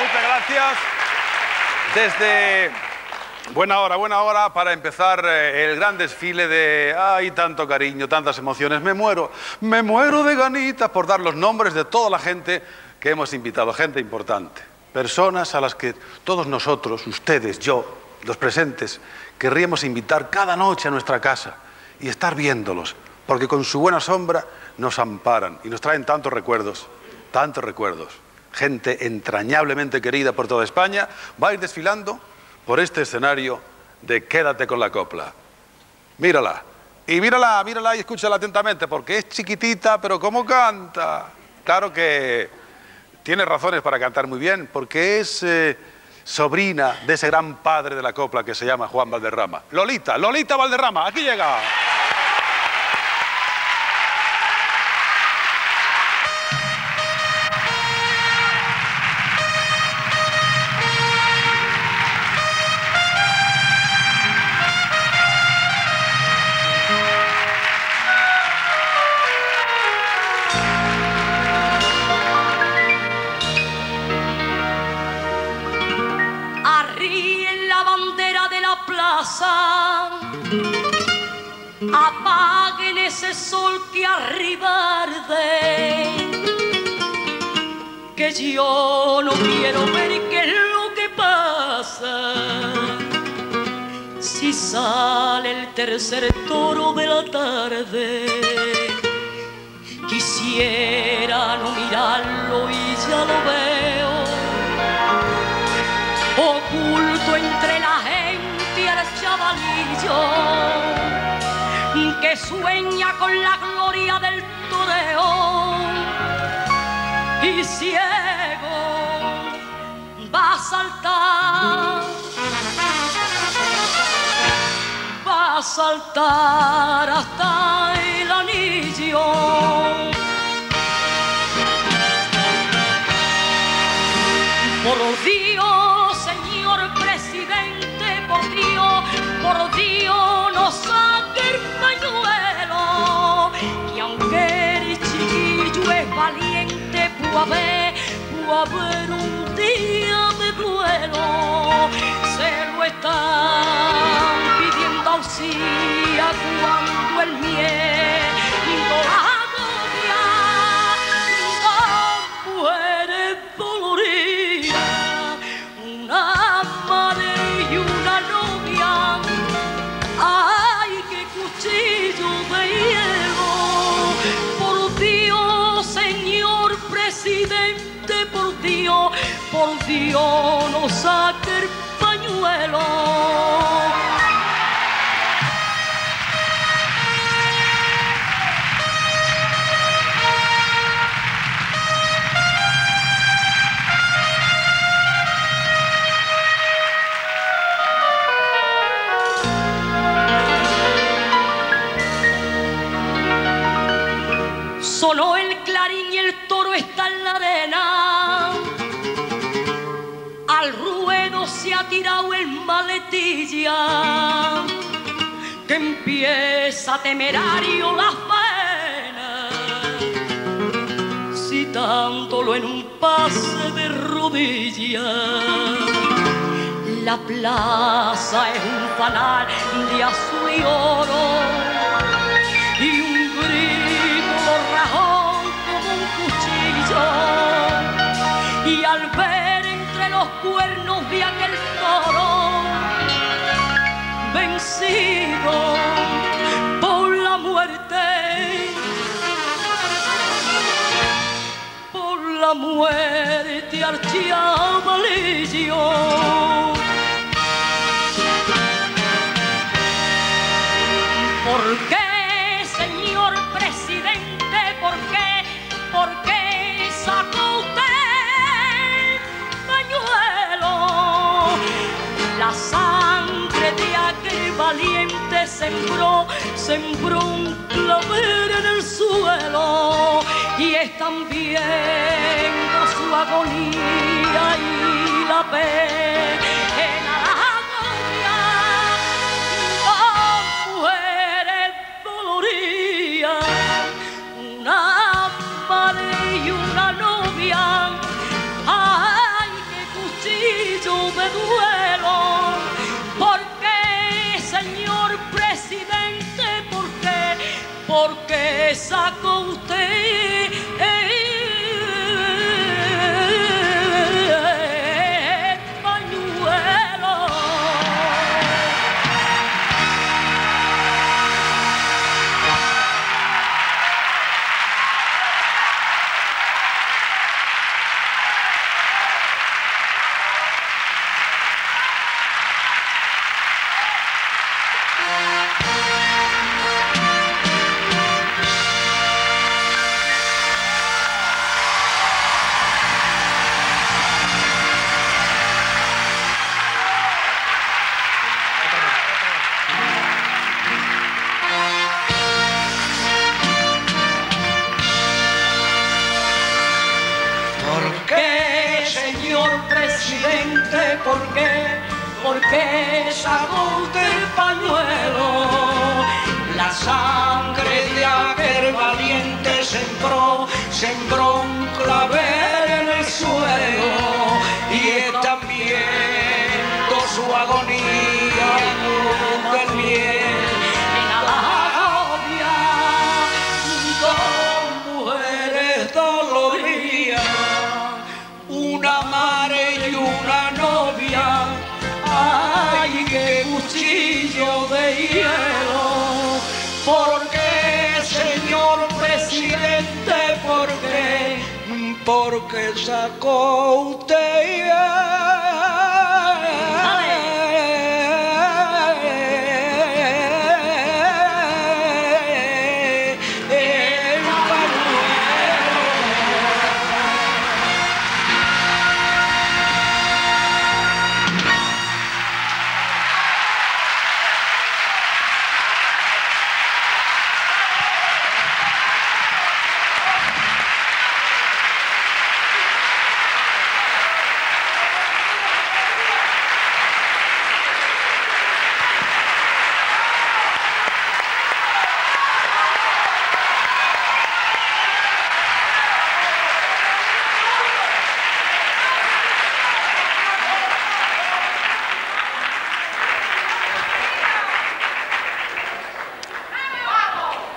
Muchas gracias. Desde buena hora, buena hora para empezar eh, el gran desfile de ay, tanto cariño, tantas emociones. Me muero, me muero de ganitas por dar los nombres de toda la gente que hemos invitado, gente importante, personas a las que todos nosotros, ustedes, yo, los presentes, querríamos invitar cada noche a nuestra casa y estar viéndolos, porque con su buena sombra nos amparan y nos traen tantos recuerdos, tantos recuerdos. Gente entrañablemente querida por toda España va a ir desfilando por este escenario de Quédate con la copla. Mírala. Y mírala, mírala y escúchala atentamente, porque es chiquitita, pero ¿cómo canta? Claro que tiene razones para cantar muy bien, porque es eh, sobrina de ese gran padre de la copla que se llama Juan Valderrama. Lolita, Lolita Valderrama, aquí llega. Ese sol que arriba arde, que yo no quiero ver qué es lo que pasa. Si sale el tercer toro de la tarde, quisiera no mirarlo y ya lo veo oculto entre la gente el chavalillo que sueña con la gloria del toreo. Y ciego va a saltar va a saltar hasta el anillo. Por Dios, señor presidente, por Dios, por Dios, puede haber, puede haber un día de duelo. Se lo están pidiendo auxilio cuando el miedo Dios, no saque el pañuelo. Maletilla. Que empieza temerario la pena. Citándolo en un pase de rodillas. La plaza es un fanal de azul y oro y un grito rajón como un cuchillo. Y al ver entre los cuernos de aquel por la muerte, por la muerte archiavalillo. ¿Por qué, sembró, sembró un clavel en el suelo y es también por su agonía y la pena porque sacó usted sangre de aquel valiente sembró, sembró un clavel Porque sacó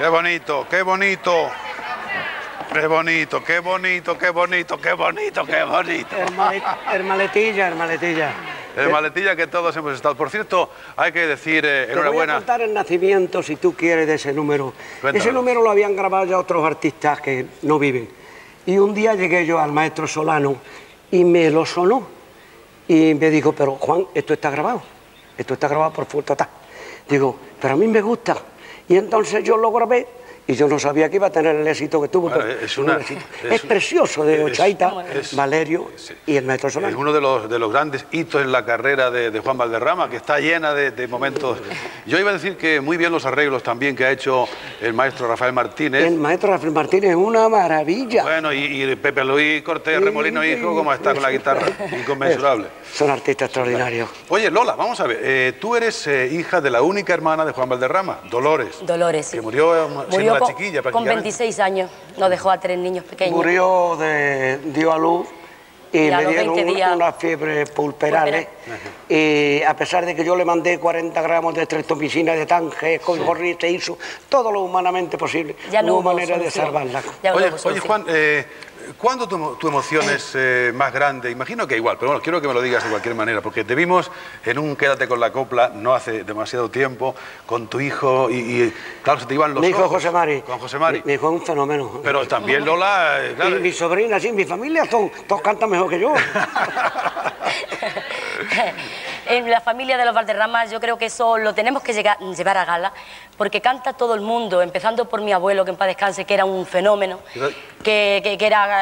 Qué bonito, qué bonito. Qué bonito, qué bonito, qué bonito, qué bonito, qué bonito. Hermale- Hermaletilla, hermaletilla. El maletilla que todos hemos estado. Por cierto, hay que decir eh, Te voy a enhorabuena. contar el nacimiento, si tú quieres, de ese número. Ese número lo habían grabado ya otros artistas que no viven. Y un día llegué yo al maestro Solano y me lo sonó. Y me dijo, pero Juan, esto está grabado. Esto está grabado por total. Digo, pero a mí me gusta. Y entonces yo lo grabé y yo no sabía que iba a tener el éxito que tuvo. Bueno, es una- es Es, precioso de es- Ochaita, es- Valerio y el maestro Es Solano. uno de los, de los grandes hitos en la carrera de, de Juan Valderrama, que está llena de, de momentos. Yo iba a decir que muy bien los arreglos también que ha hecho el maestro Rafael Martínez. El maestro Rafael Martínez es una maravilla. Bueno, y, y Pepe Luis Cortés Remolino Hijo, como está con la guitarra, inconmensurable. Son artistas extraordinarios. Oye, Lola, vamos a ver. eh, tú eres eh, hija de la única hermana de Juan Valderrama, Dolores. Dolores, sí. Que murió eh, Murió una con, chiquilla con prácticamente. 26 años. Nos dejó a tres niños pequeños. Murió de, dio a luz y, Y a le dieron 20 un- días- unas fiebres pulperales. Y a pesar de que yo le mandé 40 gramos de streptomicina de Tange, con gorri, se hizo todo lo humanamente posible. Ya no hubo hubo manera de salvarla. Ya Oye, oye. Juan, eh, ¿cuándo tu, tu emoción es eh, más grande? Imagino que igual, pero bueno, quiero que me lo digas de cualquier manera, porque te vimos en un Quédate con la copla no hace demasiado tiempo, con tu hijo y, y, claro, se te iban los Mi hijo ojos. José Mari. Con José Mari. Mi, mi hijo es un fenómeno. Pero también Lola, eh, claro, Y mi sobrina, sí, mi familia son, todos cantan mejor que yo. en la familia de los Valderramas yo creo que eso lo tenemos que llegar- llevar a gala, porque canta todo el mundo, empezando por mi abuelo, que en paz descanse, que era un fenómeno, que, que- que era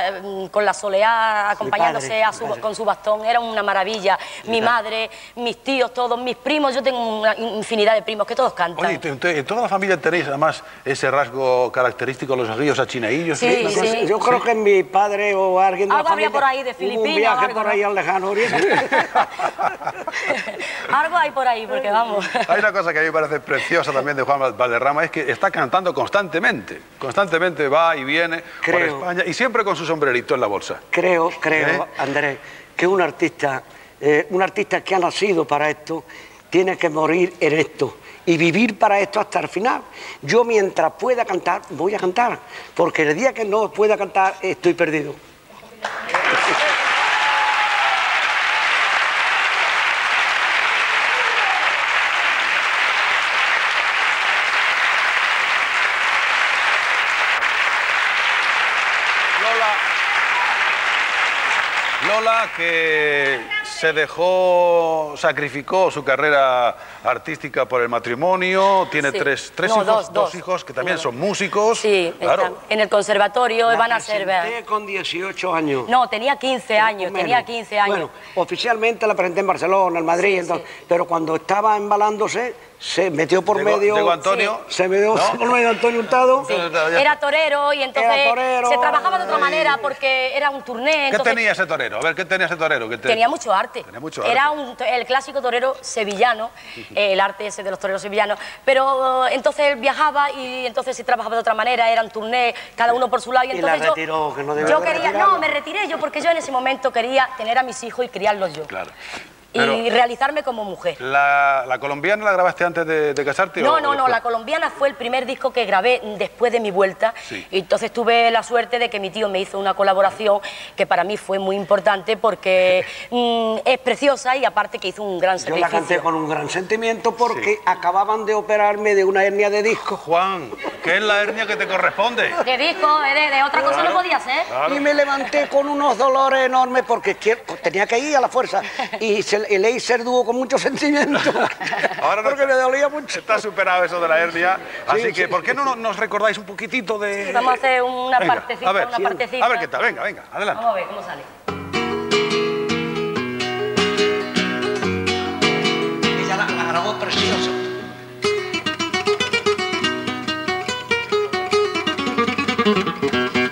con la soleá acompañándose padre, a su- con su bastón, era una maravilla. Mi madre, mis tíos, todos, mis primos, yo tengo una infinidad de primos que todos cantan. Oye, ¿en en toda la familia tenéis además ese rasgo característico, los ojillos achinaillos? Sí, No sé, sí. Yo creo que mi padre o alguien de la Algo habría familia por ahí de Filipinas Un viaje algo, por ¿no? ahí al lejano oriente. Algo hay por ahí, porque vamos. Hay una cosa que a mí me parece preciosa también de Juan Valderrama, es que está cantando constantemente. Constantemente va y viene por Creo. España y siempre con su sombrerito en la bolsa. Creo, creo, ¿Eh? Andrés, que un artista, eh, un artista que ha nacido para esto, tiene que morir en esto. y vivir para esto hasta el final. Yo mientras pueda cantar, voy a cantar, porque el día que no pueda cantar estoy perdido. Lola, que se dejó, sacrificó su carrera artística por el matrimonio, tiene Sí. tres, tres No, hijos, dos, dos. hijos que también son músicos. Sí, claro. están en el conservatorio La van a ser... con 18 años. No, tenía 15 años, Menos. tenía 15 años. Bueno, oficialmente la presenté en Barcelona, en Madrid, Sí, entonces, sí. pero cuando estaba embalándose, se metió por Llegó- medio. llegó Antonio. Se metió ¿No? por medio Antonio Hurtado. Sí, Era torero y entonces torero, se trabajaba de otra ay. manera porque era un turné. ¿Qué tenía ese torero? A ver, ¿qué tenía ese torero? ¿Qué te- Tenía mucho arte. Tenía mucho Era un- el clásico torero sevillano, eh, el arte ese de los toreros sevillanos. Pero eh, entonces él viajaba y entonces se trabajaba de otra manera, eran turné, cada uno por su lado. Y, Y la entonces yo, retiró, que no yo quería, retirarla. no, me retiré yo porque yo en ese momento quería tener a mis hijos y criarlos yo. Claro. Y realizarme como mujer. ¿La, la colombiana la grabaste antes de, de casarte? No, o- no, o no, la colombiana fue el primer disco que grabé después de mi vuelta. Sí. Y entonces tuve la suerte de que mi tío me hizo una colaboración que para mí fue muy importante porque mm, es preciosa y aparte que hizo un gran Yo la canté con un gran sentimiento porque acababan de operarme de una hernia de disco. Juan, ¿qué es la hernia que te corresponde? ¿Qué disco? De, de otra cosa no podía ser. Y me levanté con unos dolores enormes porque quiero- tenía que ir a la fuerza. Y se- el Eiser dúo con mucho sentimiento. Ahora no- porque me dolía mucho. Está superado eso de la hernia. Así Sí, que. ¿por qué no no- nos recordáis un poquitito de. Vamos a hacer una Venga, partecita, a ver, una sí, partecita. A ver qué tal, venga, venga, adelante. Vamos a ver cómo sale. Ella la, la grabó precioso. Remolino.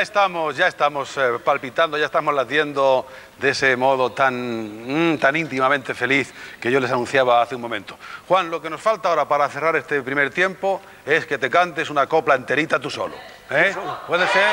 Ya estamos, ya estamos eh, palpitando, ya estamos latiendo de ese modo tan, mm, tan íntimamente feliz que yo les anunciaba hace un momento. Juan, lo que nos falta ahora para cerrar este primer tiempo es que te cantes una copla enterita tú solo. ¿eh? ¿Puede ser?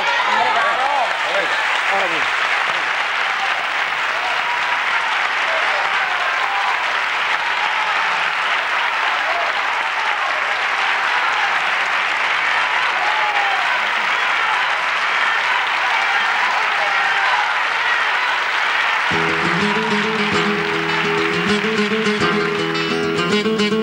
Musik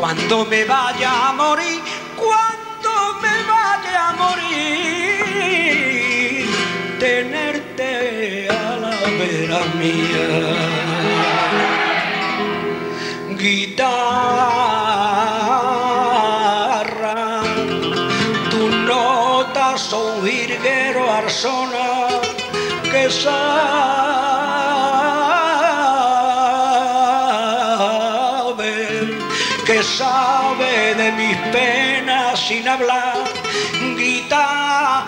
cuando me vaya a morir, cuando me vaya a morir, tenerte a la vera mía. Guitarra, tus notas son virguero arzona que sale sabe de mis penas sin hablar, guitarra.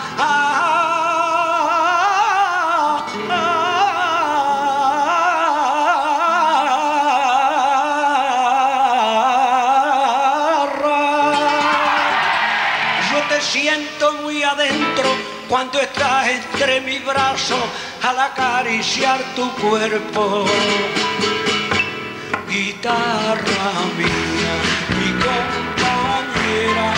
siento muy adentro cuando estás entre mis brazos al acariciar tu cuerpo. Guitarra mía. great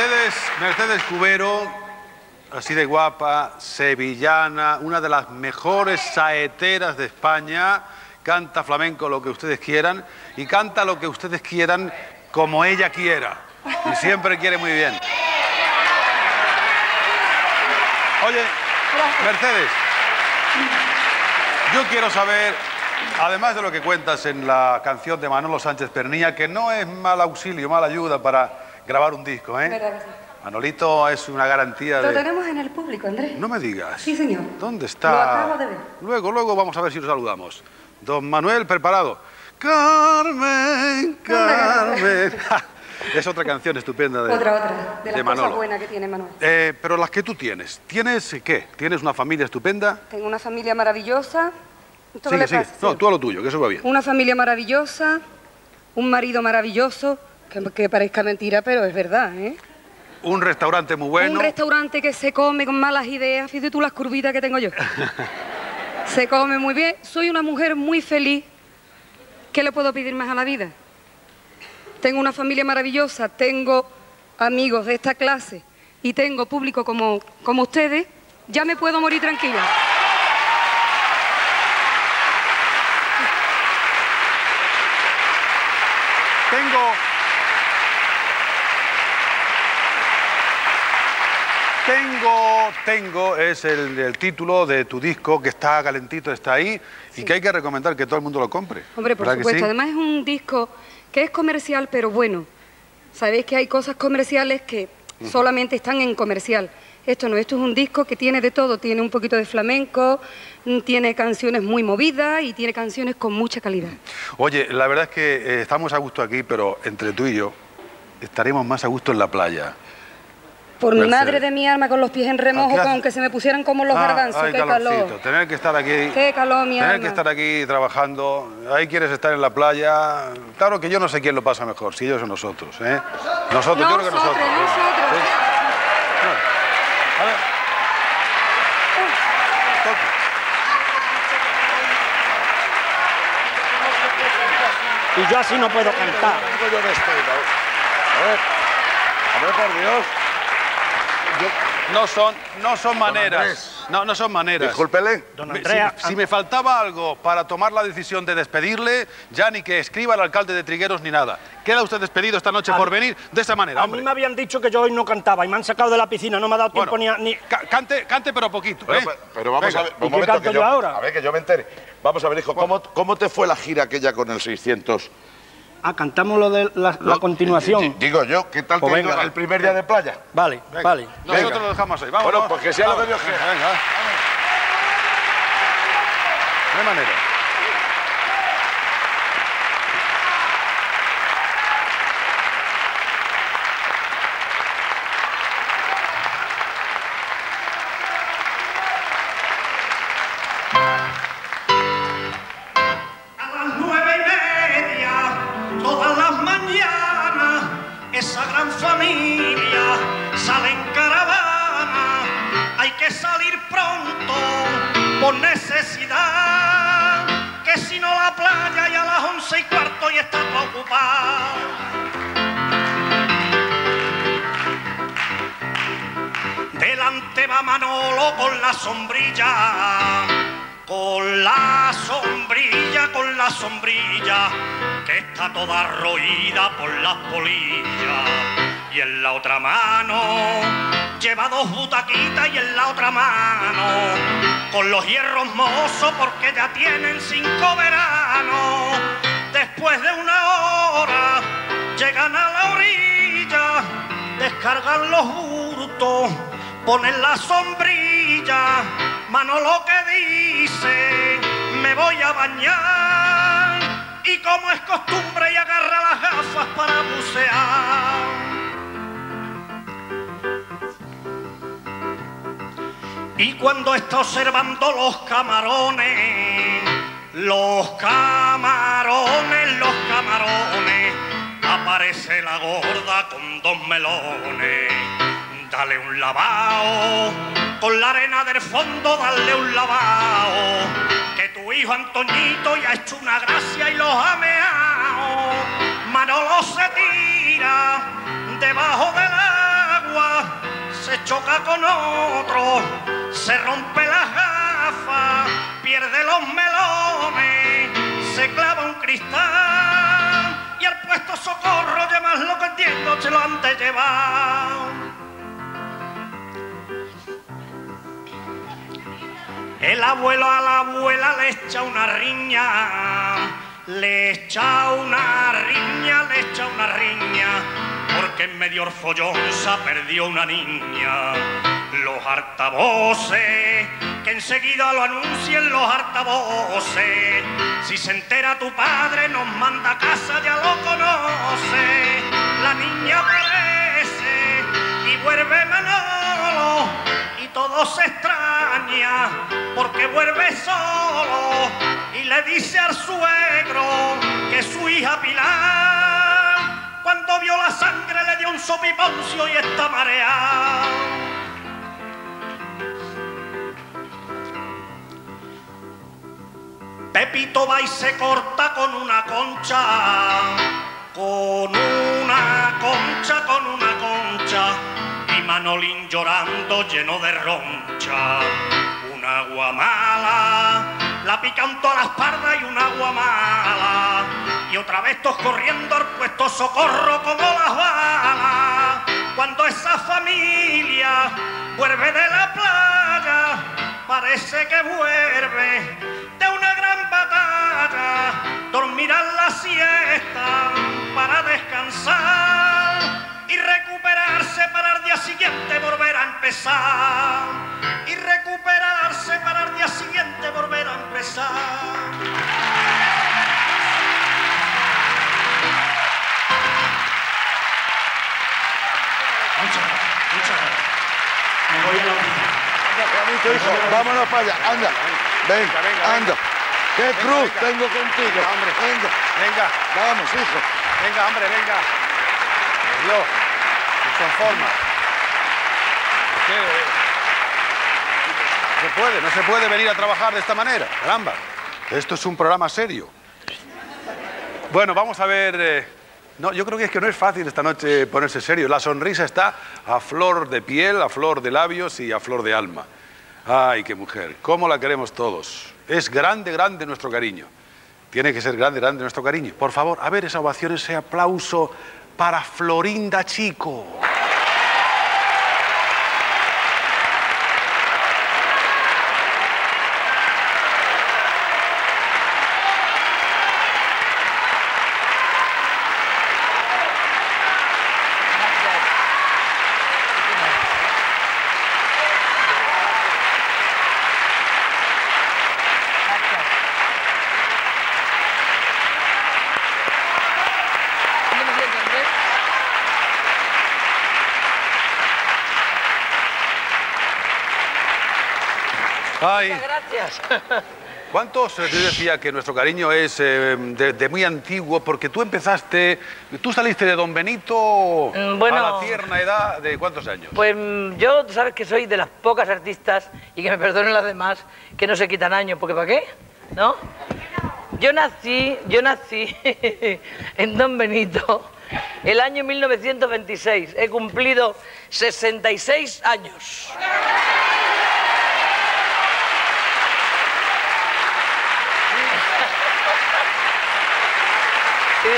Mercedes, Mercedes Cubero, así de guapa, sevillana, una de las mejores saeteras de España, canta flamenco lo que ustedes quieran y canta lo que ustedes quieran como ella quiera. Y siempre quiere muy bien. Oye, Mercedes, yo quiero saber, además de lo que cuentas en la canción de Manolo Sánchez Pernilla, que no es mal auxilio, mala ayuda para grabar un disco, ¿eh? ¿Verdad que sí? Manolito es una garantía Lo de... tenemos en el público, Andrés. No me digas. Sí, señor. ¿Dónde está? Lo acabo de ver. Luego, luego vamos a ver si lo saludamos. Don Manuel, preparado. Carmen, Carmen. es otra canción estupenda de, Otra, otra. De las de cosas buenas que tiene Manuel. Eh, pero las que tú tienes, ¿tienes eh, qué? ¿Tienes una familia estupenda? Tengo una familia maravillosa. ¿Esto qué Sigue, le sigue. pasa? No, Sí. tú a lo tuyo, que eso va bien. Una familia maravillosa, un marido maravilloso, que, que parezca mentira, pero es verdad, ¿eh? Un restaurante muy bueno. Un restaurante que se come con malas ideas. Fíjate tú las curvitas que tengo yo. se come muy bien. Soy una mujer muy feliz. ¿Qué le puedo pedir más a la vida? Tengo una familia maravillosa, tengo amigos de esta clase y tengo público como, como ustedes. Ya me puedo morir tranquila. Tengo. Tengo, es el, el título de tu disco que está calentito, está ahí y que hay que recomendar que todo el mundo lo compre. Hombre, por ¿Verdad que supuesto. sí? Además es un disco que es comercial, pero bueno. Sabéis que hay cosas comerciales que solamente están en comercial. Esto no, esto es un disco que tiene de todo. Tiene un poquito de flamenco, mm, tiene canciones muy movidas y tiene canciones con mucha calidad. Oye, la verdad es que eh, estamos a gusto aquí, pero entre tú y yo estaremos más a gusto en la playa. Por mi Mercedes. madre de mi alma, con los pies en remojo, aunque se me pusieran como los Ah, garbanzos. ay, ¡Qué calor! Tener que estar aquí. ¡Qué calor, mi Tener alma! que estar aquí trabajando. Ahí quieres estar en la playa. Claro que yo no sé quién lo pasa mejor, si ellos o nosotros, ¿eh? Nosotros, yo creo que nosotros. Nosotros, ¿eh? nosotros. Sí. A ver. Toque. Y yo así no puedo cantar. Este, ¿no? A ver, por Dios. No son, no son maneras. No, no son maneras. Discúlpele. Don Andrea, si, si me faltaba algo para tomar la decisión de despedirle, ya ni que escriba el alcalde de Trigueros ni nada. Queda usted despedido esta noche A por venir de esa manera, a hombre. mí me habían dicho que yo hoy no cantaba y me han sacado de la piscina, no me ha dado tiempo Bueno, ni a... Ni... ca- cante, cante pero poquito, Pero, ¿eh? pero- pero vamos Venga. a ver. qué un momento canto que yo ahora? A ver, que yo me entere. Vamos a ver, hijo, ¿cómo, cómo te fue la gira aquella con el 600? Ah, cantamos lo de la, la continuación. Di- Digo yo, ¿qué tal Pues te venga. el primer día de playa? Vale, Venga. vale. Nosotros Venga. lo dejamos ahí. Vamos. Bueno, pues que sea lo que Dios quiera. Venga, hay manera. Con los hierros mozos porque ya tienen cinco veranos. Después de una hora llegan a la orilla, descargan los hurtos, ponen la sombrilla, Manolo que dice, me voy a bañar, y como es costumbre y agarra las gafas para bucear. Y cuando está observando los camarones, los camarones, los camarones, aparece la gorda con dos melones. Dale un lavao, con la arena del fondo, dale un lavao. Que tu hijo Antoñito ya ha hecho una gracia y los ha. Manolo se tira debajo del agua, se choca con otro, se rompe las gafas, pierde los melones, se clava un cristal y al puesto socorro, más lo que entiendo, se lo han de llevar. El abuelo a la abuela le echa una riña, le echa una riña, le echa una riña, porque en medio del follón se perdió una niña. Los hartavoces, que enseguida lo anuncien los hartavoces. Si se entera tu padre, nos manda a casa, ya lo conoce. La niña aparece y vuelve Manolo y todo se extraña porque vuelve solo y le dice al suegro que su hija Pilar cuando vio la sangre le dio un sopiponcio y está mareada. Pepito va y se corta con una concha, con una concha, con una concha, y Manolín llorando lleno de roncha. Un agua mala, la pican todas las pardas y un agua mala, y otra vez todos corriendo al puesto socorro como las balas. Cuando esa familia vuelve de la playa, parece que vuelve batalla, dormirán la siesta para descansar y recuperarse para el día siguiente volver a empezar. Y recuperarse para el día siguiente volver a empezar. Muchas gracias, muchas gracias. Me voy a la vámonos para allá. Anda, ven, Venga, venga, anda. ¿Qué Venga, cruz venga. tengo contigo? Hombre. venga, Venga, vamos, hijo. venga, hombre, venga. Dios, que, eh, No se puede, no se puede venir a trabajar de esta manera. Caramba, esto es un programa serio. Bueno, vamos a ver eh, No, yo creo que es que no es fácil esta noche ponerse serio. La sonrisa está a flor de piel, a flor de labios y a flor de alma. Ay, qué mujer, cómo la queremos todos. Es grande, grande nuestro cariño. Tiene que ser grande, grande nuestro cariño. Por favor, a ver esa ovación, ese aplauso para Florinda Chico. Ay, Gracias. ¿Cuántos eh, yo decía que nuestro cariño es eh, de, de muy antiguo? Porque tú empezaste, tú saliste de Don Benito Mm, bueno. a la tierna edad de cuántos años? Pues mm, yo, tú sabes que soy de las pocas artistas, y que me perdonen las demás, que no se quitan años, porque ¿para qué? ¿No? Yo nací, yo nací en Don Benito el año 1926. He cumplido 66 años. Sí.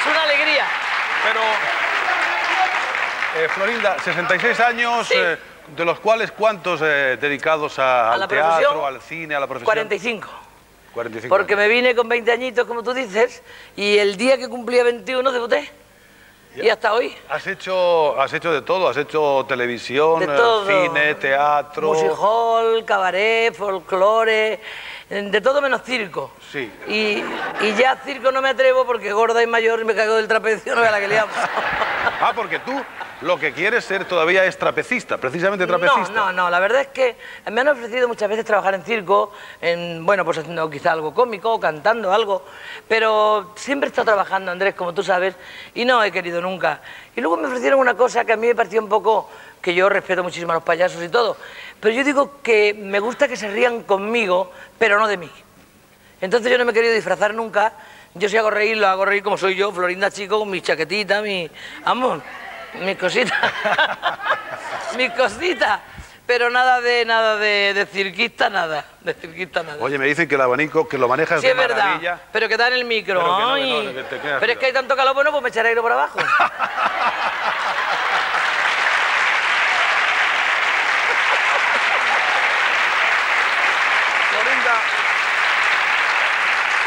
Es una alegría. Pero, eh, Florinda, 66 años, Sí. eh, de los cuales cuántos eh, dedicados a- ¿A al teatro, al cine, a la profesión? 45. 45 Porque me vine con 20 añitos, como tú dices, y el día que cumplía 21 debuté. Y hasta hoy. Has hecho, has hecho de todo, has hecho televisión, todo. cine, teatro. Music hall, cabaret, folclore, de todo menos circo. Sí. Y, y ya circo no me atrevo porque gorda y mayor y me caigo del trapecio, no vea la que liamos. Ah, porque tú lo que quieres ser todavía es trapecista, precisamente No, trapecista. no, no, la verdad es que me han ofrecido muchas veces trabajar en circo, en, bueno, pues haciendo quizá algo cómico, cantando algo, pero siempre he estado trabajando, Andrés, como tú sabes, y no he querido nunca. Y luego me ofrecieron una cosa que a mí me pareció un poco, que yo respeto muchísimo a los payasos y todo, pero yo digo que me gusta que se rían conmigo, pero no de mí. Entonces yo no me he querido disfrazar nunca, yo si hago reír, lo hago reír como soy yo, Florinda Chico, con mi chaquetita, mi... Vamos, mis cositas. mis cositas. Pero nada de nada de, de cirquista, nada. De cirquista, nada. Oye, me dicen que el abanico, que lo manejas sí, de es verdad. maravilla. Pero que da en el micro. Pero que no, no, que te quedas pero es que hay tanto calor, bueno, pues me echaré aire por abajo. Florinda,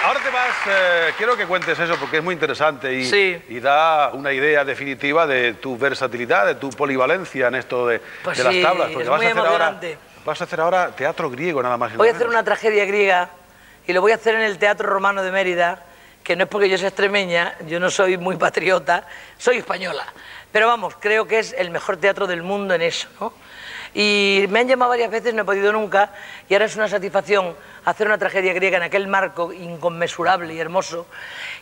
ahora te vas, eh, quiero que cuentes eso porque es muy interesante y, Sí. y da una idea definitiva de tu versatilidad, de tu polivalencia en esto de, Pues de las sí, tablas. es vas muy a hacer ahora, vas a hacer ahora teatro griego nada más. Voy a hacer una tragedia griega y lo voy a hacer en el Teatro Romano de Mérida, que no es porque yo sea extremeña, yo no soy muy patriota, soy española. Pero vamos, creo que es el mejor teatro del mundo en eso, ¿no? Y me han llamado varias veces, no he podido nunca, y ahora es una satisfacción hacer una tragedia griega en aquel marco inconmensurable y hermoso.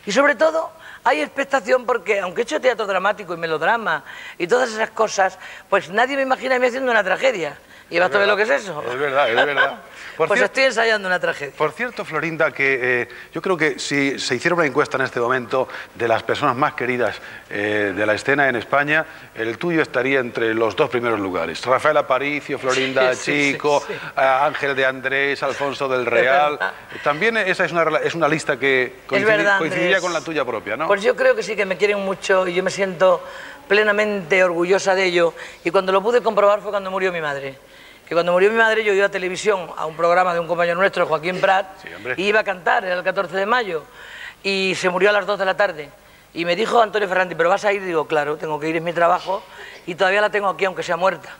Y sobre todo, hay expectación porque, aunque he hecho teatro dramático y melodrama y todas esas cosas, pues nadie me imagina a mí haciendo una tragedia. ¿Y vas a ver lo que es eso? Es verdad, es verdad. Por pues cierto- estoy ensayando una tragedia. Por cierto, Florinda, que eh, yo creo que si se hiciera una encuesta en este momento de las personas más queridas eh, de la escena en España, el tuyo estaría entre los dos primeros lugares. Rafael Aparicio, Florinda Sí, Chico, sí, sí. eh, Ángel de Andrés, Alfonso del Real. También esa es una, es una lista que coincidi- verdad, coincidiría con la tuya propia, ¿no? Pues yo creo que sí que me quieren mucho y yo me siento plenamente orgullosa de ello. Y cuando lo pude comprobar fue cuando murió mi madre. Que cuando murió mi madre yo iba a televisión a un programa de un compañero nuestro, Joaquín Prat, Sí, y iba a cantar, era el 14 de mayo, y se murió a las 2 de la tarde. Y me dijo Antonio Ferranti, ¿pero vas a ir? Digo, claro, tengo que ir, es mi trabajo, y todavía la tengo aquí, aunque sea muerta.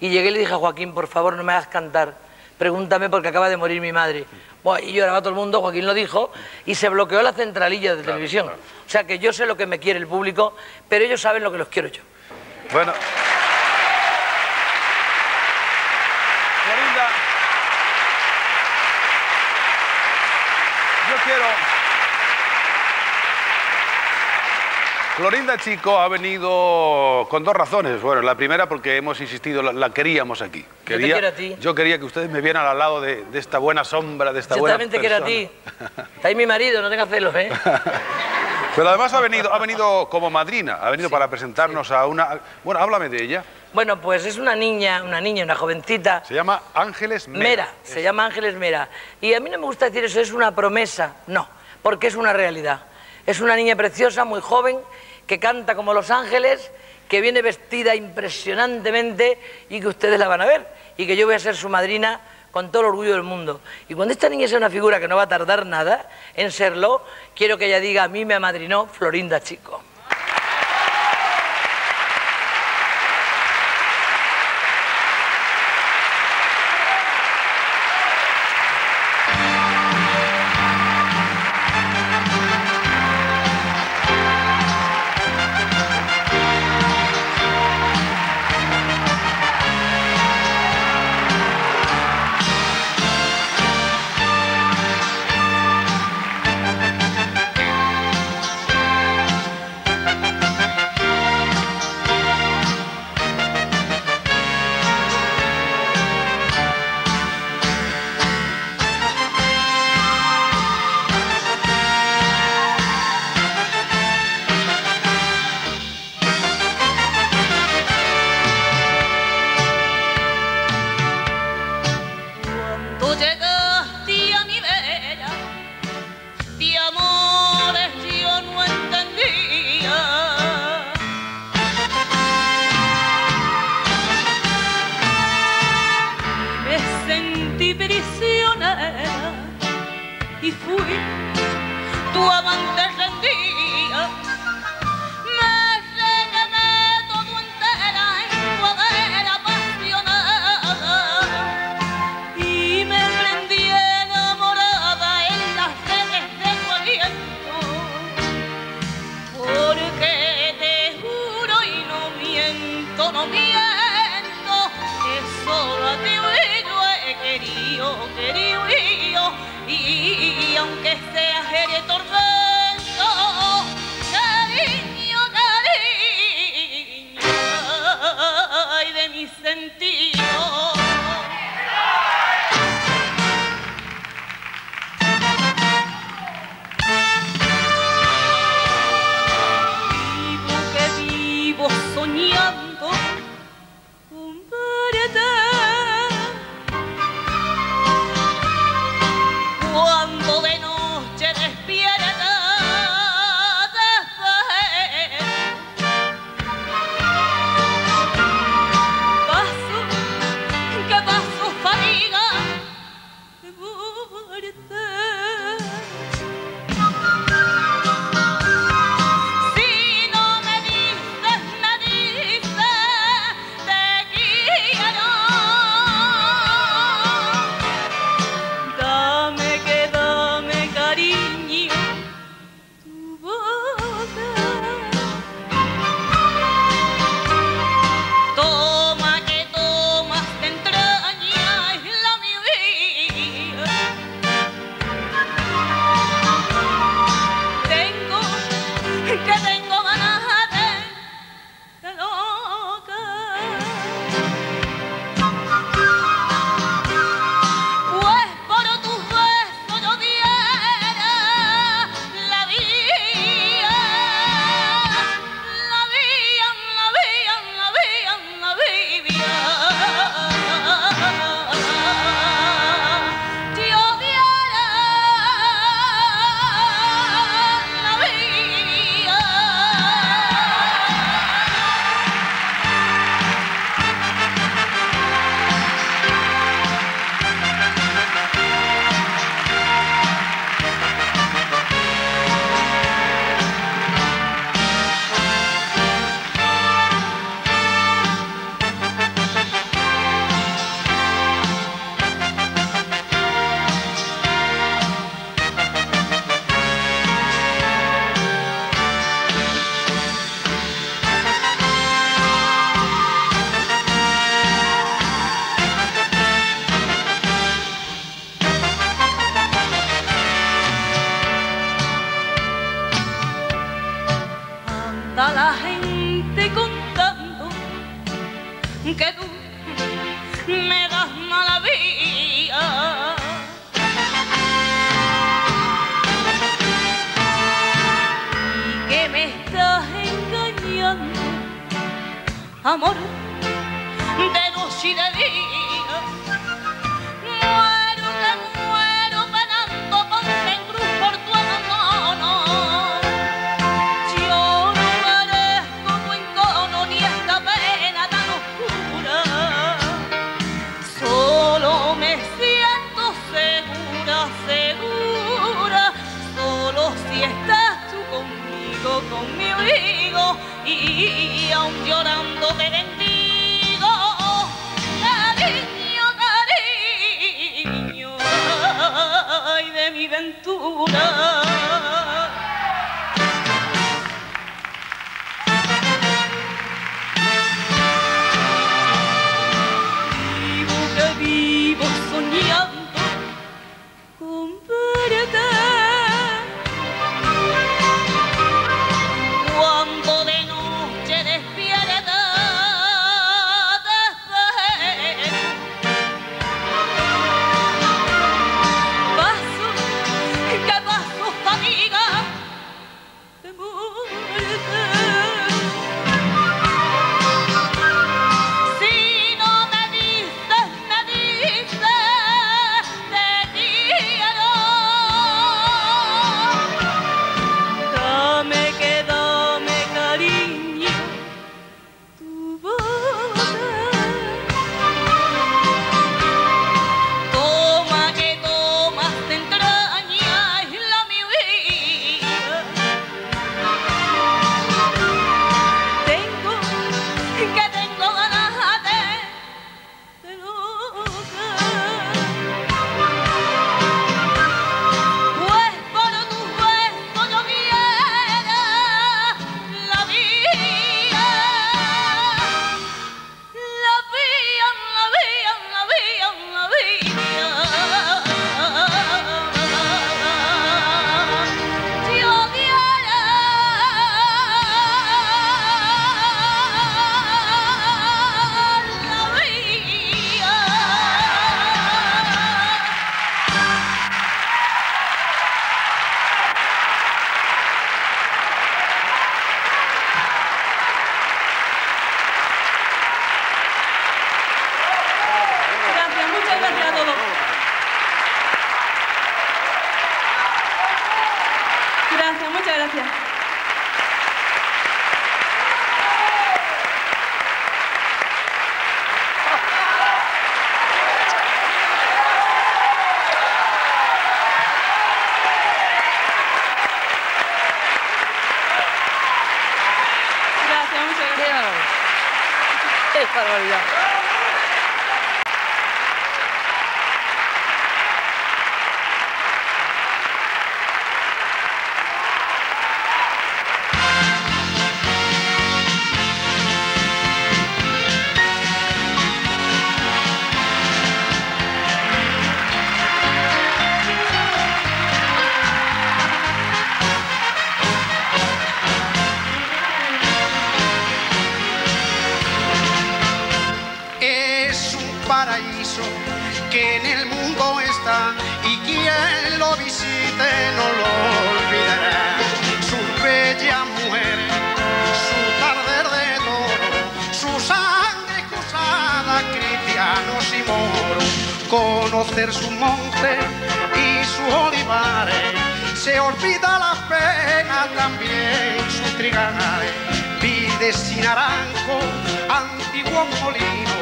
Y llegué y le dije a Joaquín, por favor, no me hagas cantar, pregúntame porque acaba de morir mi madre. Buah, y lloraba todo el mundo, Joaquín lo dijo, y se bloqueó la centralilla de televisión. O sea que yo sé lo que me quiere el público, pero ellos saben lo que los quiero yo. Bueno. Florinda. Yo quiero. Florinda Chico ha venido con dos razones. Bueno, la primera porque hemos insistido, la, la queríamos aquí. Quería, quiero a ti. Yo quería que ustedes me vieran al lado de, de esta buena sombra, de esta Yo buena también te quiero a ti. persona. Está ahí mi marido, no tengas celos, ¿eh? Pero además ha venido, ha venido como madrina, ha venido para presentarnos a una... Bueno, háblame de ella. Bueno, pues es una niña, una niña, una jovencita. Se llama Ángeles Mera. Mera, se llama Ángeles Mera. Y a mí no me gusta decir eso, es una promesa. No, porque es una realidad. Es una niña preciosa, muy joven, que canta como los ángeles, que viene vestida impresionantemente y que ustedes la van a ver. Y que yo voy a ser su madrina con todo el orgullo del mundo. Y cuando esta niña sea una figura que no va a tardar nada en serlo, quiero que ella diga, a mí me amadrinó Florinda Chico. conocer su monte y sus olivares. Se olvida la pena también su trigales. Vive sin antiguo molino,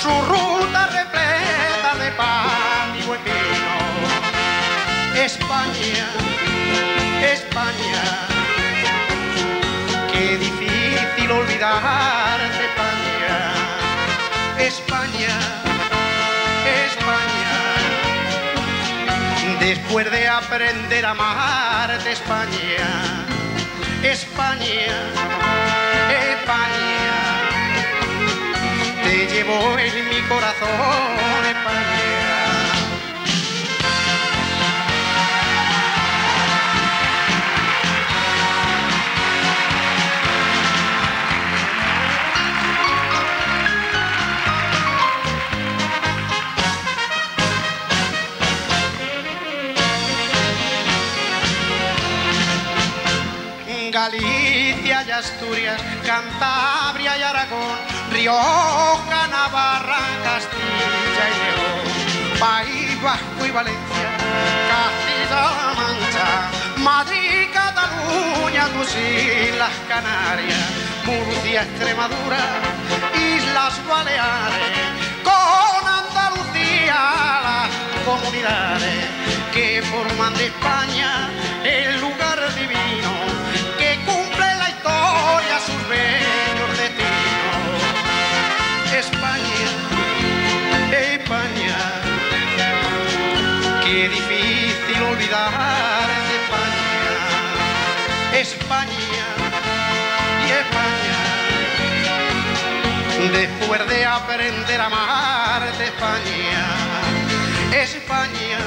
su ruta repleta de pan y buen vino. España, España, qué difícil olvidarte, España, España. después de aprender a amarte España, España, España, te llevo en mi corazón, España. Asturias, Cantabria y Aragón, Rioja, Navarra, Castilla y León, País Vasco y Valencia, Castilla-La Mancha, Madrid, Cataluña, tus islas Canarias, Murcia, Extremadura, Islas Baleares, con Andalucía las comunidades que forman de España el lugar España y España. Después de aprender a amar España, España,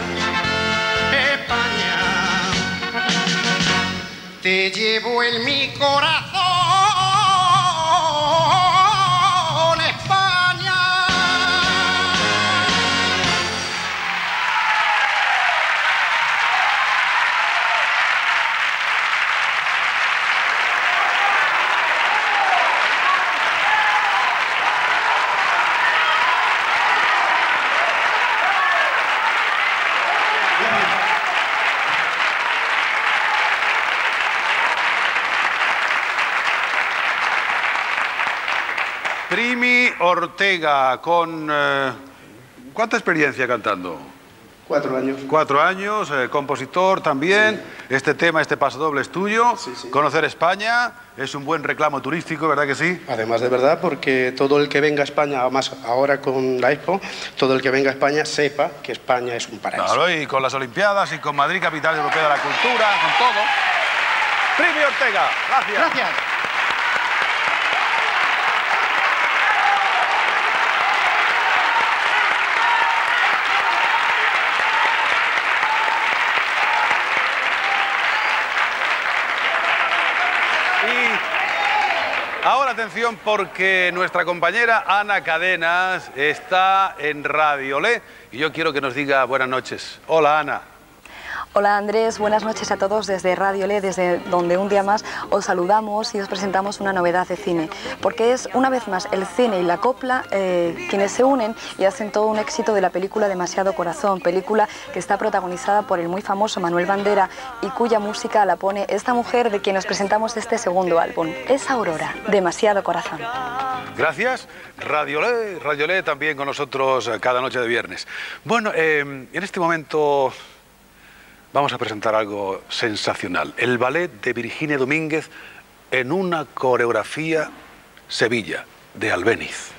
España, te llevo en mi corazón, Ortega, con... eh, ¿Cuánta experiencia cantando? Cuatro años. Cuatro años, eh, compositor también. Este tema, este pasodoble es tuyo. Conocer España es un buen reclamo turístico, ¿verdad que sí? Además de verdad, porque todo el que venga a España, más ahora con la Expo, todo el que venga a España sepa que España es un paraíso. Claro, y con las Olimpiadas y con Madrid, capital europea de la cultura, con todo. Primi Ortega, gracias. Gracias. Y ahora atención porque nuestra compañera Ana Cadenas está en Radio Le y yo quiero que nos diga buenas noches. Hola Ana. Hola Andrés, buenas noches a todos desde Radio Le, desde donde un día más os saludamos y os presentamos una novedad de cine, porque es una vez más el cine y la copla eh, quienes se unen y hacen todo un éxito de la película Demasiado Corazón, película que está protagonizada por el muy famoso Manuel Bandera y cuya música la pone esta mujer de quien nos presentamos este segundo álbum, es Aurora, Demasiado Corazón. Gracias. Radio Le, Radio Le también con nosotros eh, cada noche de viernes. Bueno, eh, en este momento vamos a presentar algo sensacional. El ballet de Virginia Domínguez en una coreografía Sevilla de Albéniz.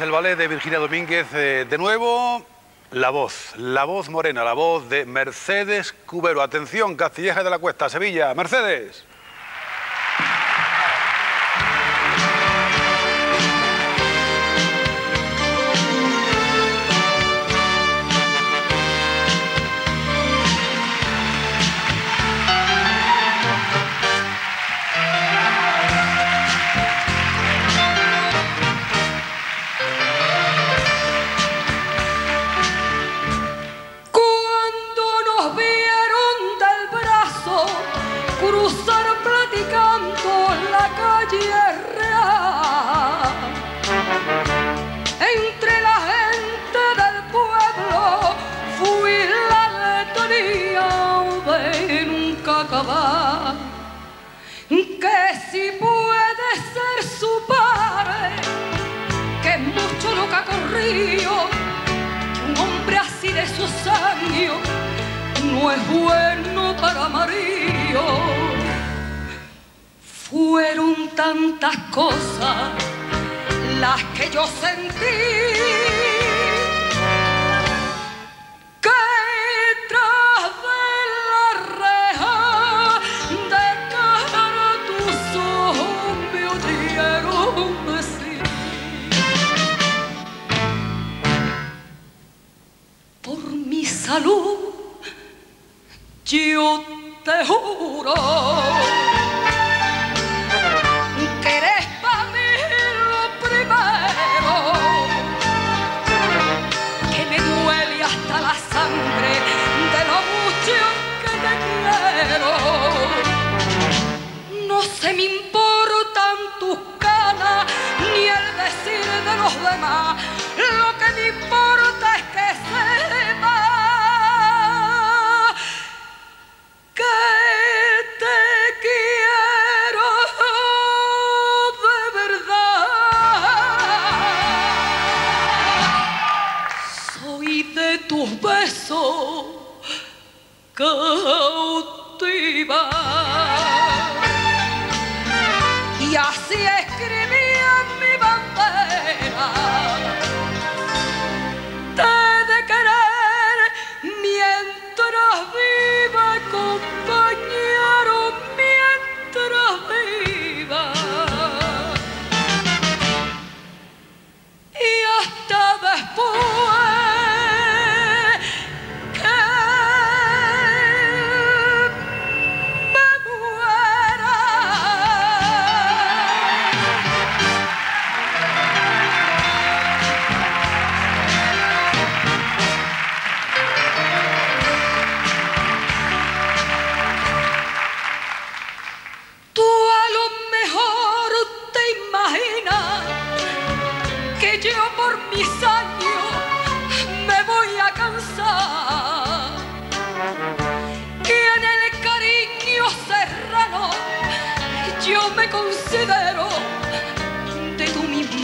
El ballet de Virginia Domínguez, eh, de nuevo la voz, la voz morena, la voz de Mercedes Cubero. Atención, Castilleja de la Cuesta, Sevilla. Mercedes. Si puede ser su padre, que mucho lo que corrido un hombre así de sus años no es bueno para Mario. Fueron tantas cosas las que yo sentí salud, yo te juro cautiva.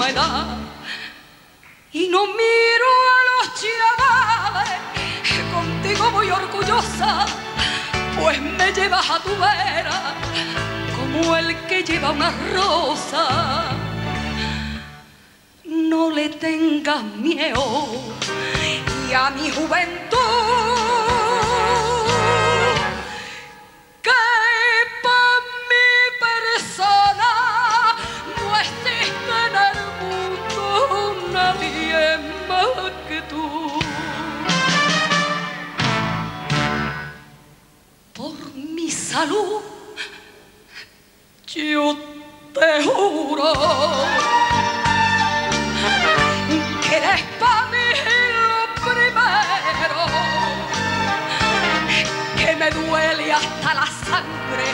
Edad. Y no miro a los chavales, contigo voy orgullosa, pues me llevas a tu vera como el que lleva una rosa. No le tengas miedo y a mi juventud que salud yo te juro que eres para mí lo primero, que me duele hasta la sangre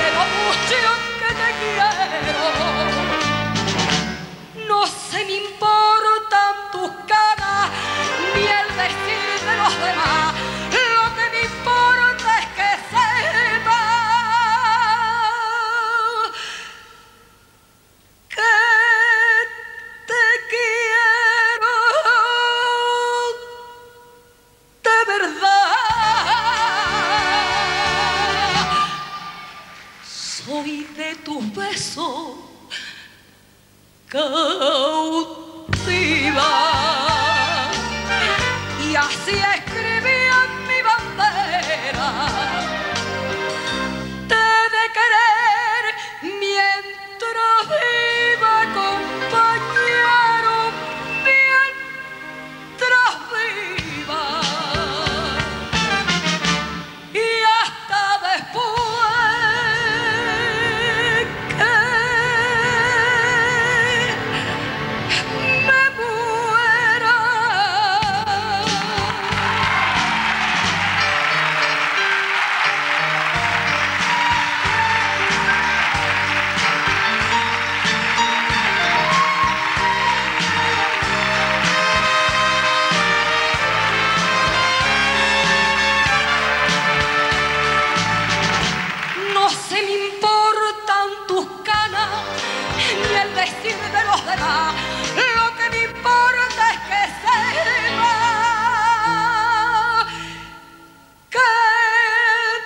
de lo mucho que te quiero. No se me importan tus caras ni el decir de los demás. beso cautiva. Y así escribí cautiva. el decir de los demás. Lo que me importa es que sepa que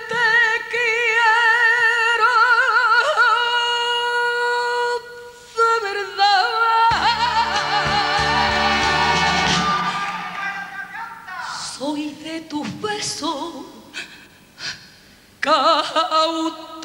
te quiero verdad. Soy de tus besos cautiva.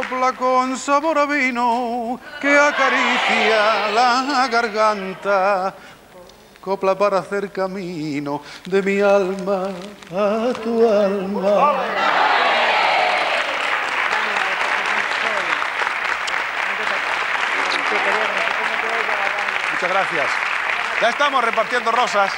Copla con sabor a vino que acaricia la garganta. Copla para hacer camino de mi alma a tu alma. Muchas gracias. Ya estamos repartiendo rosas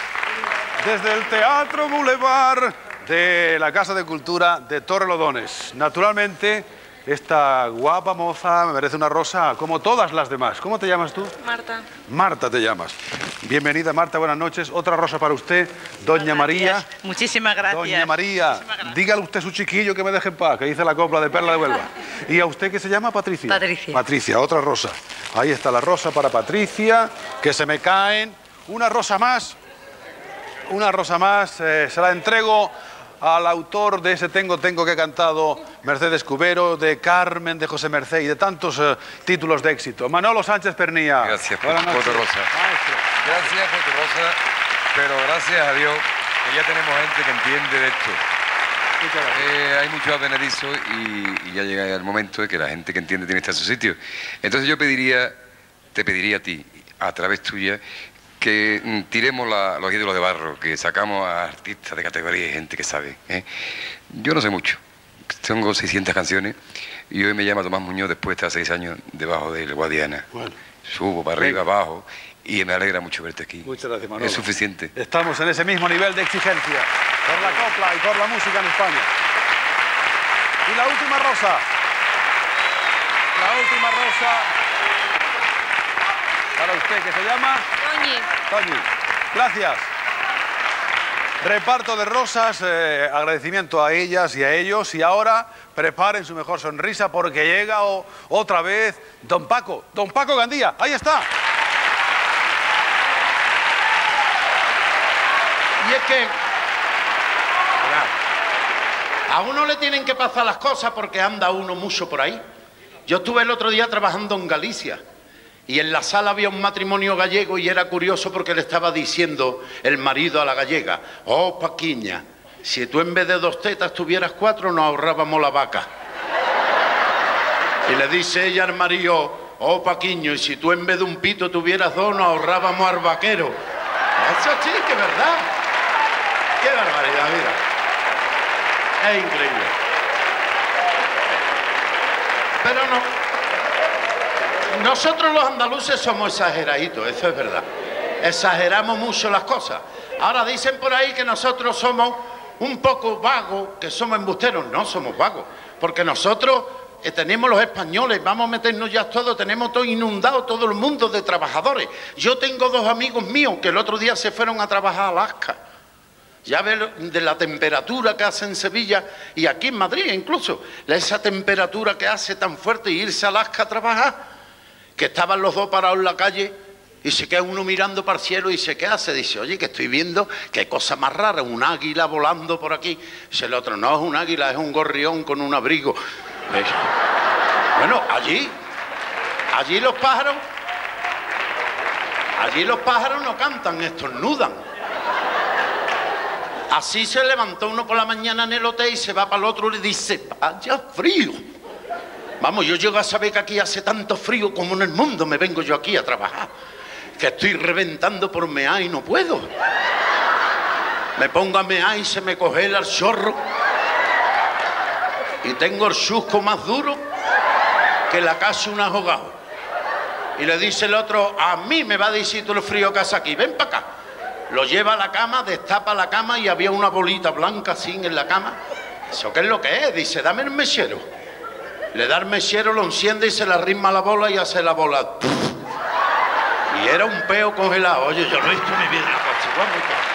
desde el Teatro Boulevard de la Casa de Cultura de Torrelodones. Naturalmente, esta guapa moza me merece una rosa como todas las demás. ¿Cómo te llamas tú? Marta. Marta te llamas. Bienvenida Marta, buenas noches. Otra rosa para usted, Doña María. Muchísimas gracias. Doña María, dígale usted a su chiquillo que me deje en paz, que dice la copla de Perla de Huelva. ¿Y a usted qué se llama Patricia? Patricia. Patricia, otra rosa. Ahí está la rosa para Patricia, que se me caen. Una rosa más. Una rosa más. eh, se la entrego al autor de ese Tengo, Tengo que he cantado, Mercedes Cubero, de Carmen, de José Merced y de tantos eh, títulos de éxito. Manolo Sánchez Pernía. Gracias por Buenas noches. Rosa. Gracias por tu rosa, pero gracias a Dios que ya tenemos gente que entiende de esto. Eh, hay mucho advenedizo y, y ya llega el momento de que la gente que entiende tiene que estar en su sitio. Entonces yo pediría, te pediría a ti, a través tuya, que mm, tiremos la- los ídolos de barro, que sacamos a artistas de categoría y gente que sabe. ¿eh? Yo no sé mucho, tengo 600 canciones y hoy me llama Tomás Muñoz después de estar seis años debajo del Guadiana. Subo para arriba, Venga. abajo y me alegra mucho verte aquí. Muchas gracias, Manolo. Es suficiente. Estamos en ese mismo nivel de exigencia por la copla y por la música en España. Y la última rosa. La última rosa para usted, que se llama Toñi. Gracias. Reparto de rosas, eh, agradecimiento a ellas y a ellos. Y ahora preparen su mejor sonrisa porque llega o- otra vez Don Paco. Don Paco Gandía, ahí está. Y es que a uno le tienen que pasar las cosas porque anda uno mucho por ahí. Yo estuve el otro día trabajando en Galicia y en la sala había un matrimonio gallego y era curioso porque le estaba diciendo el marido a la gallega, oh Paquiña, si tú en vez de dos tetas tuvieras cuatro nos ahorrábamos la vaca. Y le dice ella al marido, oh Paquiño, y si tú en vez de un pito tuvieras dos nos ahorrábamos al vaquero. Eso sí que verdad. Qué barbaridad, mira. Es increíble. Pero no. Nosotros los andaluces somos exageraditos, eso es verdad. Exageramos mucho las cosas. Ahora dicen por ahí que nosotros somos un poco vagos, que somos embusteros. No somos vagos, porque nosotros eh, tenemos los españoles, vamos a meternos ya todos, tenemos todo inundado, todo el mundo de trabajadores. Yo tengo dos amigos míos que el otro día se fueron a trabajar a Alaska. Ya ves de la temperatura que hace en Sevilla y aquí en Madrid incluso, esa temperatura que hace tan fuerte y irse a Alaska a trabajar, que estaban los dos parados en la calle y se queda uno mirando para el cielo y dice, ¿qué hace? Dice, oye, que estoy viendo qué cosa más rara, un águila volando por aquí. Dice el otro, no es un águila, es un gorrión con un abrigo. Bueno, allí, allí los pájaros, allí los pájaros no cantan, estornudan. Así se levantó uno por la mañana en el hotel y se va para el otro y le dice, vaya frío. Vamos, yo llego a saber que aquí hace tanto frío como en el mundo, me vengo yo aquí a trabajar. Que estoy reventando por mear y no puedo. Me pongo a mear y se me congela el chorro. Y tengo el chusco más duro que la casa un ahogado. Y le dice el otro, a mí me va a decir tú el frío que hace aquí, ven para acá. Lo lleva a la cama, destapa la cama y había una bolita blanca así en la cama. ¿Eso qué es lo que es? Dice, dame el mechero. Le da el mechero, lo enciende y se le arrisma la bola y hace la bola. Y era un peo congelado. Oye, yo no he visto en mi vida igual, muchacho.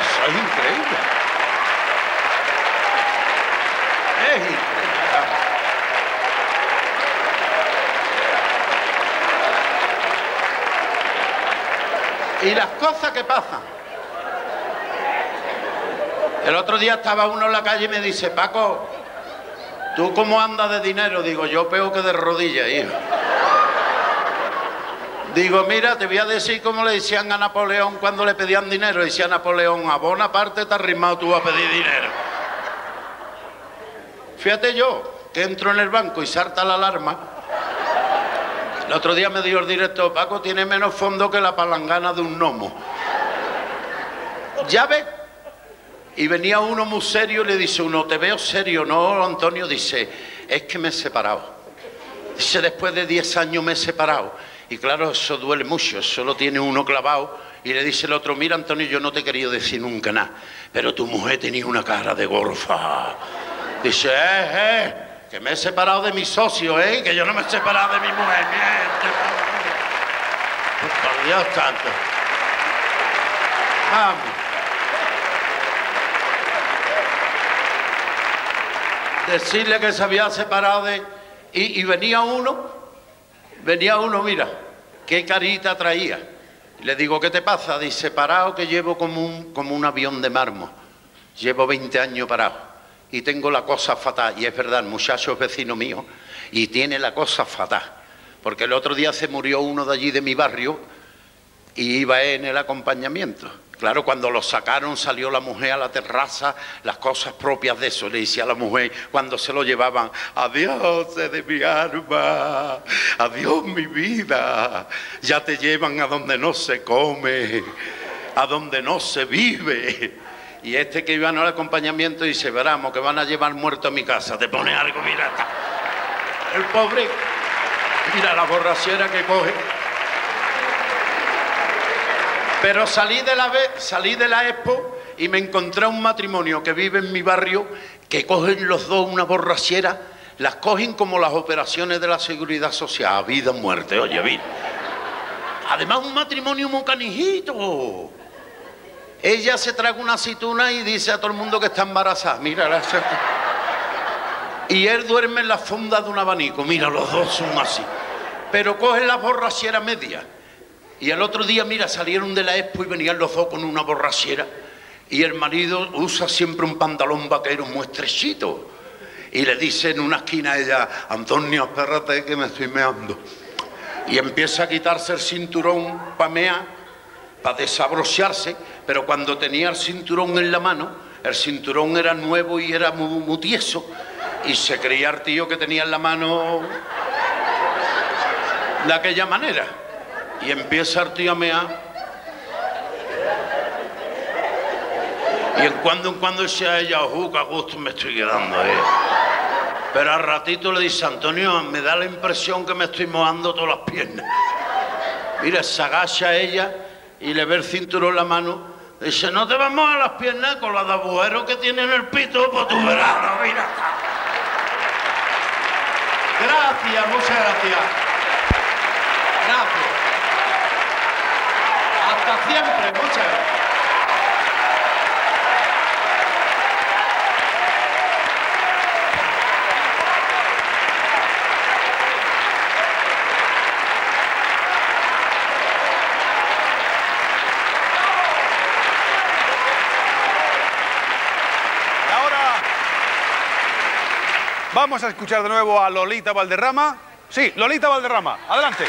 Eso es increíble. Es increíble. Y las cosas que pasan. El otro día estaba uno en la calle y me dice, Paco, ¿tú cómo andas de dinero? Digo, yo peor que de rodillas, hijo. Digo, mira, te voy a decir cómo le decían a Napoleón cuando le pedían dinero. Decía Napoleón, a Bonaparte te has arrimado tú a pedir dinero. Fíjate yo, que entro en el banco y salta la alarma. El otro día me dio el director, Paco tiene menos fondo que la palangana de un gnomo. ¿Ya ves? Y venía uno muy serio y le dice uno, te veo serio, ¿no, Antonio? Dice, es que me he separado. Dice, después de 10 años me he separado. Y claro, eso duele mucho, eso lo tiene uno clavado. Y le dice el otro, mira, Antonio, yo no te he querido decir nunca nada, pero tu mujer tenía una cara de gorfa. Dice, eh, eh, que me he separado de mi socio, ¿eh? Que yo no me he separado de mi mujer. Miente, por Dios santo. Vamos. Decirle que se había separado de... Y, venía uno, venía uno, mira, qué carita traía. Le digo, ¿qué te pasa? Dice, parado que llevo como un, como un avión de mármol. Llevo 20 años parado y tengo la cosa fatal. Y es verdad, el muchacho es vecino mío y tiene la cosa fatal. Porque el otro día se murió uno de allí de mi barrio y iba en el acompañamiento. Claro, cuando lo sacaron salió la mujer a la terraza, las cosas propias de eso. Le decía a la mujer cuando se lo llevaban, adiós de mi alma, adiós mi vida, ya te llevan a donde no se come, a donde no se vive. Y este que iba el acompañamiento dice, veramos que van a llevar muerto a mi casa, te pone algo, mira, está. el pobre, mira la borrachera que coge. Pero salí de la salí de la expo y me encontré un matrimonio que vive en mi barrio que cogen los dos una borrachera, las cogen como las operaciones de la seguridad social, vida o muerte, oye, vida. Además un matrimonio muy canijito. Ella se traga una aceituna y dice a todo el mundo que está embarazada. Mira, la. Y él duerme en la funda de un abanico. Mira, los dos son así. Pero cogen la borrachera media. Y el otro día, mira, salieron de la expo y venían los dos con una borrachera. Y el marido usa siempre un pantalón vaquero muy estrechito. Y le dice en una esquina a ella, Antonio, espérate que me estoy meando. Y empieza a quitarse el cinturón para mear, para desabrociarse, pero cuando tenía el cinturón en la mano, el cinturón era nuevo y era muy, muy tieso. Y se creía el tío que tenía en la mano de aquella manera. Y empieza el a mear. Y en cuando en cuando dice a ella, ¡uh, qué gusto me estoy quedando! eh". Pero al ratito le dice, Antonio, me da la impresión que me estoy mojando todas las piernas. Mira, se agacha ella y le ve el cinturón en la mano. Dice, no te vamos a las piernas con la de agujero que tiene en el pito, pues tu verano, mira. Gracias, muchas gracias. Gracias. Hasta siempre, muchas gracias. Vamos a escuchar de nuevo a Lolita Valderrama. Sí, Lolita Valderrama, adelante.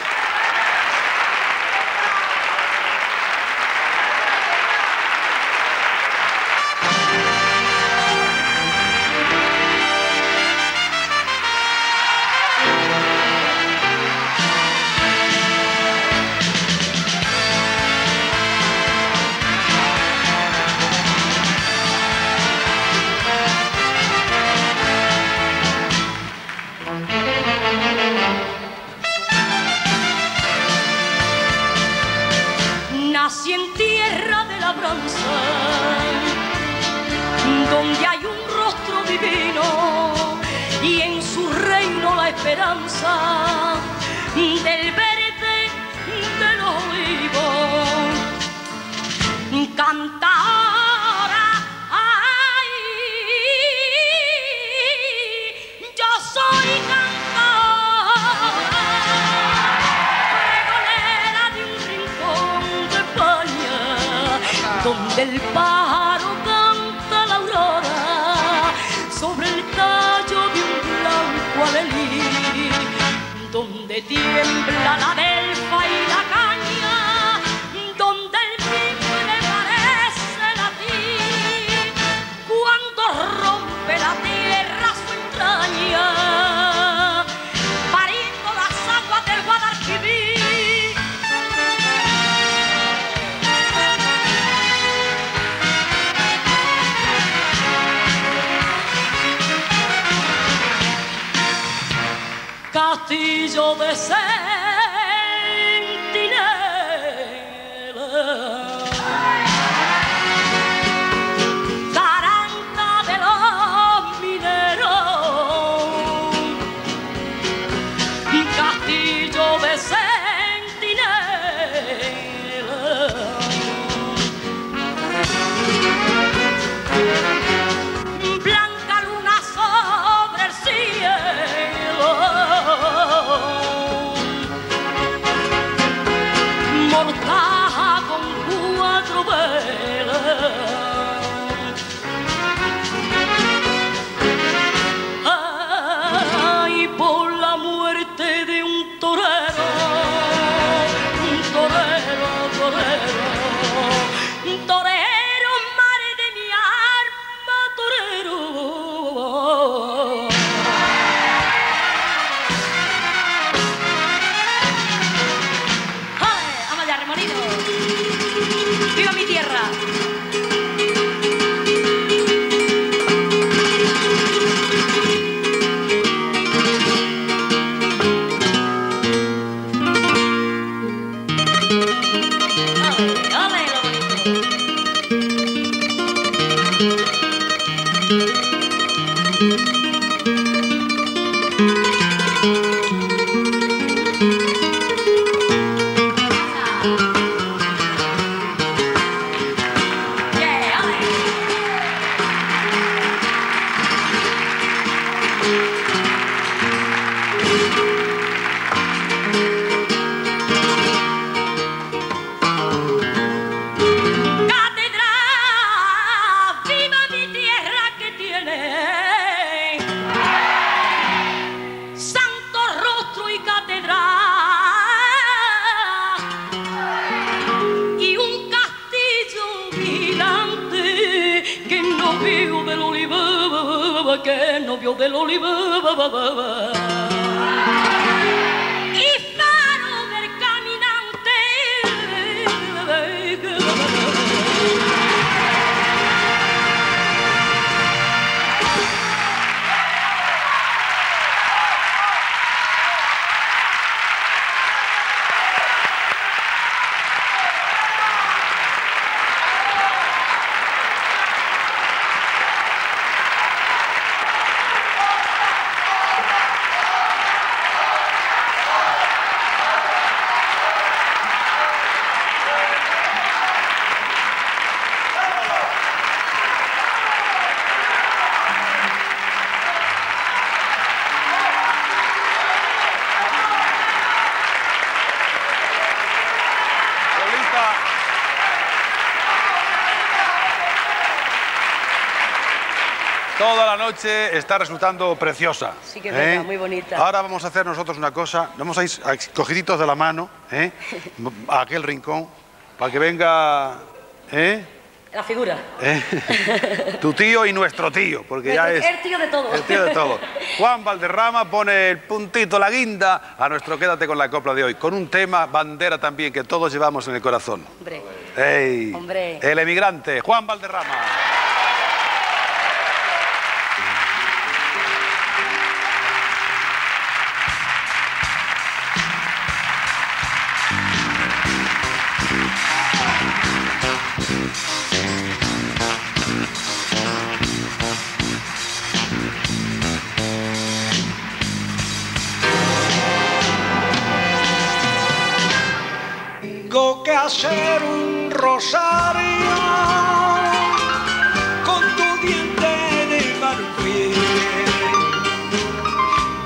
Noche está resultando preciosa. Sí que es verdad, muy bonita. Ahora vamos a hacer nosotros una cosa. Vamos a ir a- cogiditos de la mano, ¿eh? a aquel rincón, para que venga ¿eh? La figura. ¿Eh? tu tío y nuestro tío, porque ya es El tío de todo. el tío de todo. Juan Valderrama pone el puntito, la guinda a nuestro Quédate con la copla de hoy, con un tema bandera también que todos llevamos en el corazón. Hombre. ¡Ey! Hombre. El emigrante, Juan Valderrama. Hacer un rosario con tu diente de marfil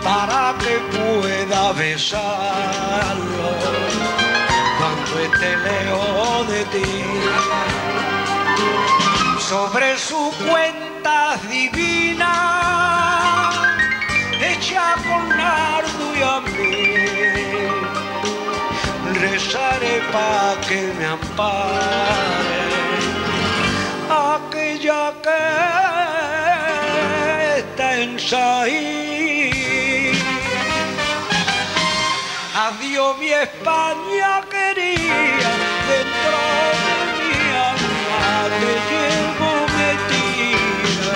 para que pueda besarlo cuando esté lejos de ti. Sobre su cuenta pa' que me ampare aquella que está en. Adiós mi España quería, dentro de mi alma te llevo metida.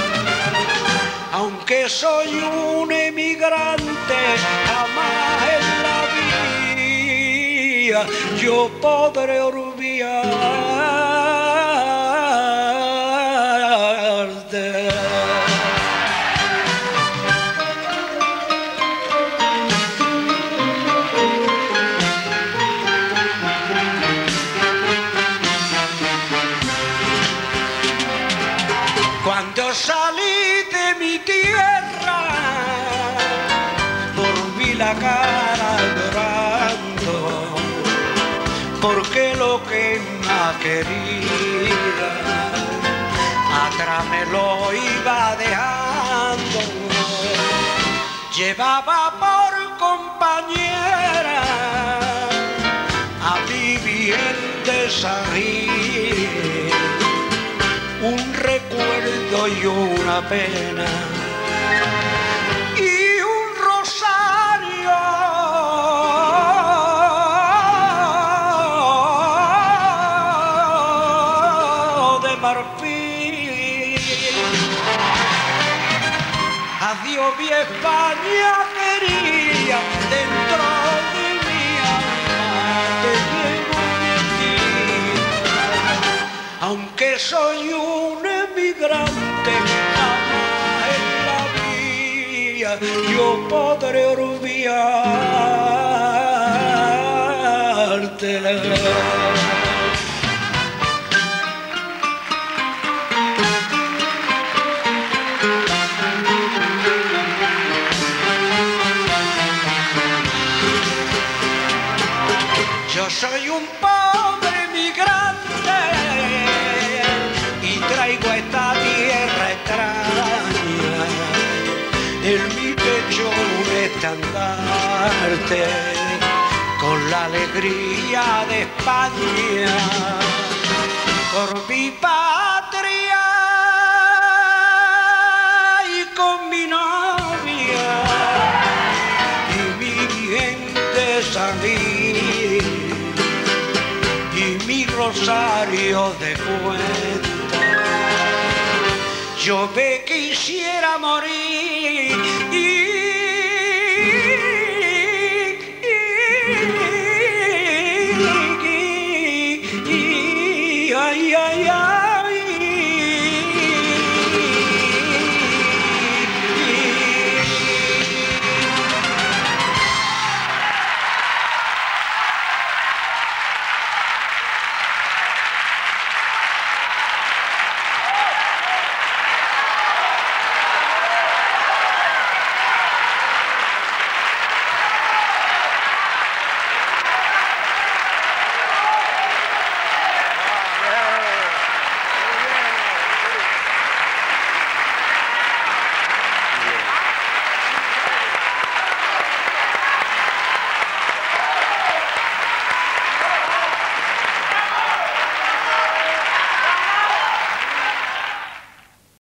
Aunque soy un emigrante, jamás yo podré olvidarte. Llevaba por compañera a mi bien desalir un recuerdo y una pena mi España quería dentro de mi alma te llevo metida. Aunque soy un emigrante, jamás en la vida yo podré olvidarte. Con la alegría de España por mi patria y con mi novia y mi gente salir y mi rosario de cuenta. Yo me